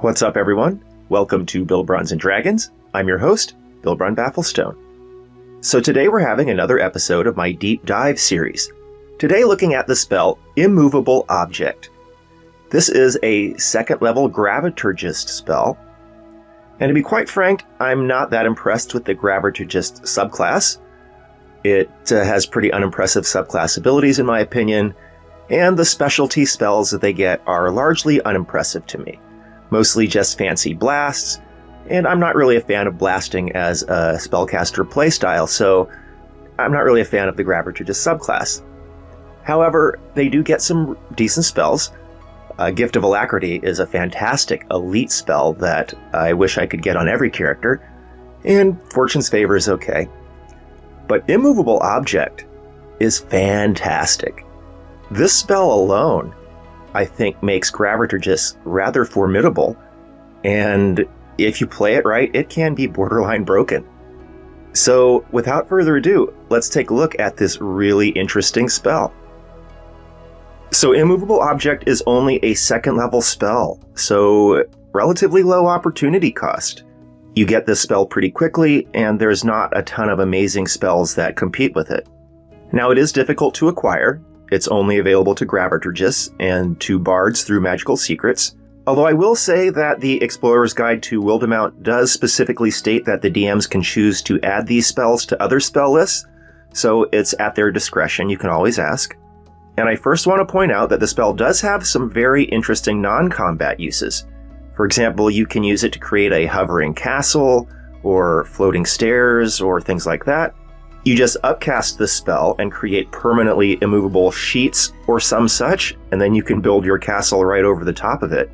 What's up, everyone? Welcome to Bilbrons and Dragons. I'm your host, Bilbron Bafflestone. So today we're having another episode of my deep dive series. Today looking at the spell Immovable Object. This is a second level Graviturgist spell. And to be quite frank, I'm not that impressed with the Graviturgist subclass. It uh, has pretty unimpressive subclass abilities in my opinion, and the specialty spells that they get are largely unimpressive to me. Mostly just fancy blasts, and I'm not really a fan of blasting as a spellcaster playstyle, so I'm not really a fan of the Grabber to Graviturgist subclass. However, they do get some decent spells. Uh, Gift of Alacrity is a fantastic elite spell that I wish I could get on every character, and Fortune's Favor is okay. But Immovable Object is fantastic. This spell alone, I think, makes Graviturgist rather formidable, and if you play it right, it can be borderline broken. So, without further ado, let's take a look at this really interesting spell. So, Immovable Object is only a second level spell, so relatively low opportunity cost. You get this spell pretty quickly, and there's not a ton of amazing spells that compete with it. Now, it is difficult to acquire. It's only available to Graviturgists and to bards through magical secrets. Although I will say that the Explorer's Guide to Wildemount does specifically state that the DMs can choose to add these spells to other spell lists, so it's at their discretion, you can always ask. And I first want to point out that the spell does have some very interesting non combat uses. For example, you can use it to create a hovering castle, or floating stairs, or things like that. You just upcast the spell and create permanently immovable sheets or some such, and then you can build your castle right over the top of it.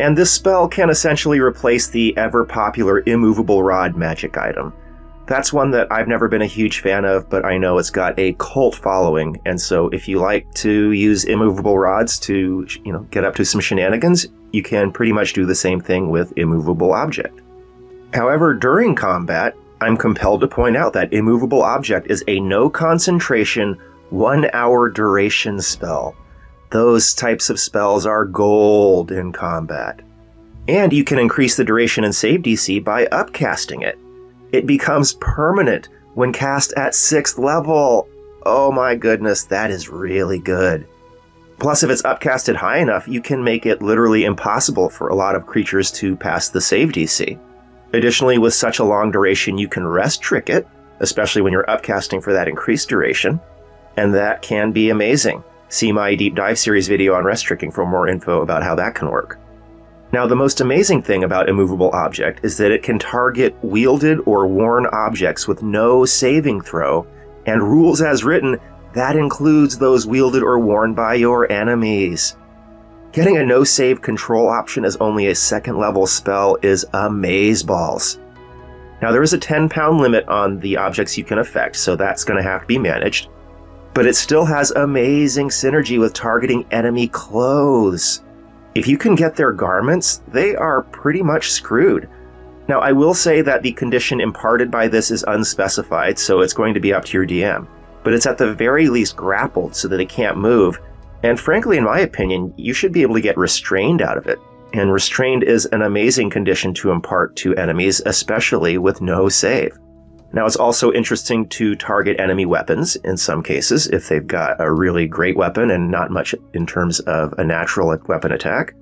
And this spell can essentially replace the ever popular immovable rod magic item. That's one that I've never been a huge fan of, but I know it's got a cult following, and so if you like to use immovable rods to, you know, get up to some shenanigans, you can pretty much do the same thing with immovable object. However, during combat, I'm compelled to point out that immovable object is a no concentration, one hour duration spell. Those types of spells are gold in combat. And you can increase the duration and save DC by upcasting it. It becomes permanent when cast at 6th level. Oh my goodness, that is really good. Plus, if it's upcasted high enough, you can make it literally impossible for a lot of creatures to pass the save DC. Additionally, with such a long duration, you can rest trick it, especially when you're upcasting for that increased duration, and that can be amazing. See my deep dive series video on rest tricking for more info about how that can work. Now, the most amazing thing about Immovable Object is that it can target wielded or worn objects with no saving throw, and rules as written, that includes those wielded or worn by your enemies. Getting a no save control option as only a second level spell is amazeballs. Now, there is a 10 pound limit on the objects you can affect, so that's going to have to be managed. But it still has amazing synergy with targeting enemy clothes. If you can get their garments, they are pretty much screwed. Now, I will say that the condition imparted by this is unspecified, so it's going to be up to your DM. But it's at the very least grappled so that it can't move. And frankly, in my opinion, you should be able to get restrained out of it. And restrained is an amazing condition to impart to enemies, especially with no save. Now, it's also interesting to target enemy weapons in some cases if they've got a really great weapon and not much in terms of a natural weapon attack.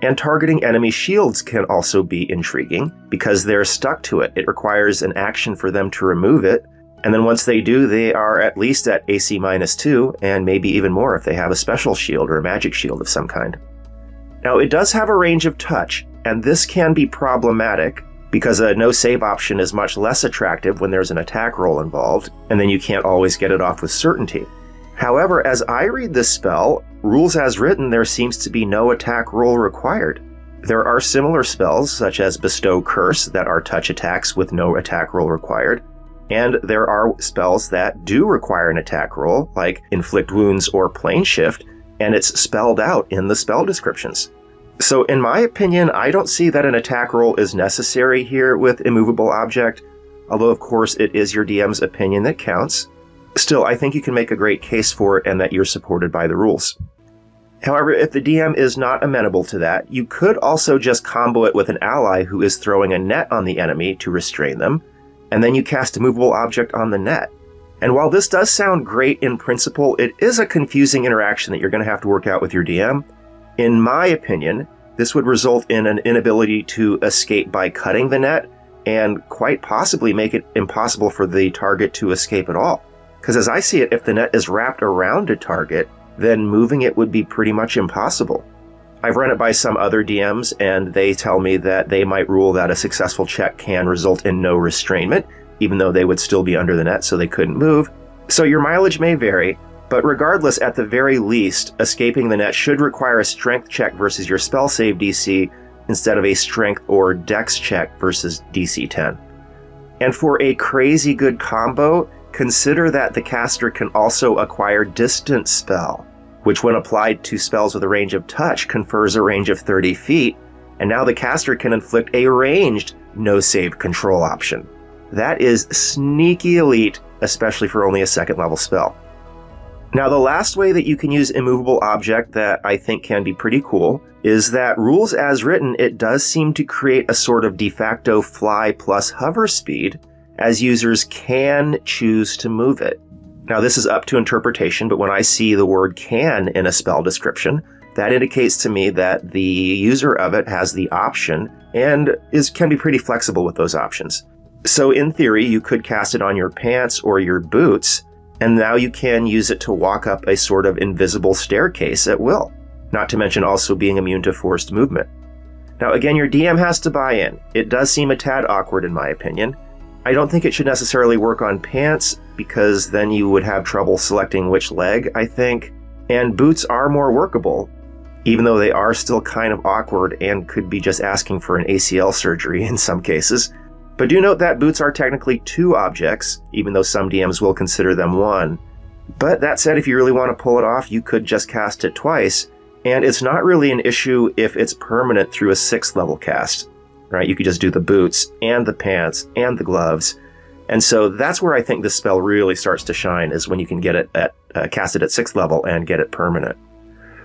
And targeting enemy shields can also be intriguing because they're stuck to it. It requires an action for them to remove it. And then once they do, they are at least at AC minus 2, and maybe even more if they have a special shield or a magic shield of some kind. Now, it does have a range of touch, and this can be problematic because a no save option is much less attractive when there's an attack roll involved, and then you can't always get it off with certainty. However, as I read this spell, rules as written, there seems to be no attack roll required. There are similar spells, such as Bestow Curse, that are touch attacks with no attack roll required, and there are spells that do require an attack roll, like Inflict Wounds or Plane Shift, and it's spelled out in the spell descriptions. So, in my opinion, I don't see that an attack roll is necessary here with Immovable Object, although, of course, it is your DM's opinion that counts. Still, I think you can make a great case for it and that you're supported by the rules. However, if the DM is not amenable to that, you could also just combo it with an ally who is throwing a net on the enemy to restrain them, and then you cast a movable object on the net. And while this does sound great in principle, it is a confusing interaction that you're going to have to work out with your DM. In my opinion, this would result in an inability to escape by cutting the net, and quite possibly make it impossible for the target to escape at all. Because as I see it, if the net is wrapped around a target, then moving it would be pretty much impossible. I've run it by some other DMs, and they tell me that they might rule that a successful check can result in no restrainment, even though they would still be under the net so they couldn't move. So your mileage may vary, but regardless, at the very least, escaping the net should require a strength check versus your spell save DC instead of a strength or dex check versus DC 10. And for a crazy good combo, consider that the caster can also acquire Distance Spell, which, when applied to spells with a range of touch, confers a range of 30 feet, and now the caster can inflict a ranged no save control option. That is sneaky elite, especially for only a second level spell. Now, the last way that you can use immovable object that I think can be pretty cool is that rules as written, it does seem to create a sort of de facto fly plus hover speed as users can choose to move it. Now, this is up to interpretation, but when I see the word can in a spell description, that indicates to me that the user of it has the option and is can be pretty flexible with those options. So in theory, you could cast it on your pants or your boots, and now you can use it to walk up a sort of invisible staircase at will, not to mention also being immune to forced movement. Now again, your DM has to buy in. It does seem a tad awkward in my opinion, I don't think it should necessarily work on pants because then you would have trouble selecting which leg, I think. And boots are more workable, even though they are still kind of awkward and could be just asking for an ACL surgery in some cases. But do note that boots are technically two objects, even though some DMs will consider them one. But that said, if you really want to pull it off, you could just cast it twice, and it's not really an issue if it's permanent through a 6th level cast right? You could just do the boots and the pants and the gloves. And so that's where I think this spell really starts to shine is when you can get it at uh, cast it at sixth level and get it permanent.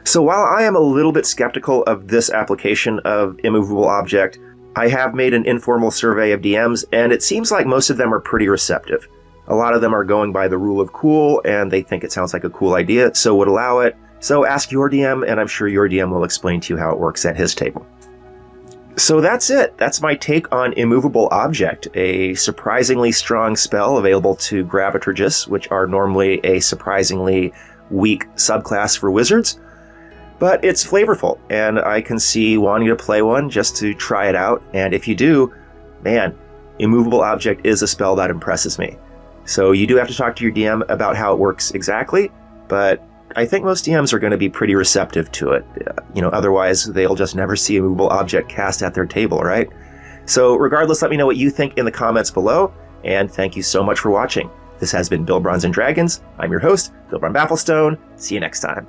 So while I am a little bit skeptical of this application of immovable object, I have made an informal survey of DMs and it seems like most of them are pretty receptive. A lot of them are going by the rule of cool and they think it sounds like a cool idea, so would allow it. So ask your DM and I'm sure your DM will explain to you how it works at his table. So that's it. That's my take on Immovable Object, a surprisingly strong spell available to Graviturgists, which are normally a surprisingly weak subclass for wizards. But it's flavorful, and I can see wanting to play one just to try it out. And if you do, man, Immovable Object is a spell that impresses me. So you do have to talk to your DM about how it works exactly, but I think most DMs are going to be pretty receptive to it. You know, otherwise they'll just never see a movable object cast at their table, right? So regardless, let me know what you think in the comments below, and thank you so much for watching. This has been Bilbrons and Dragons. I'm your host, Bilbron Bafflestone. See you next time.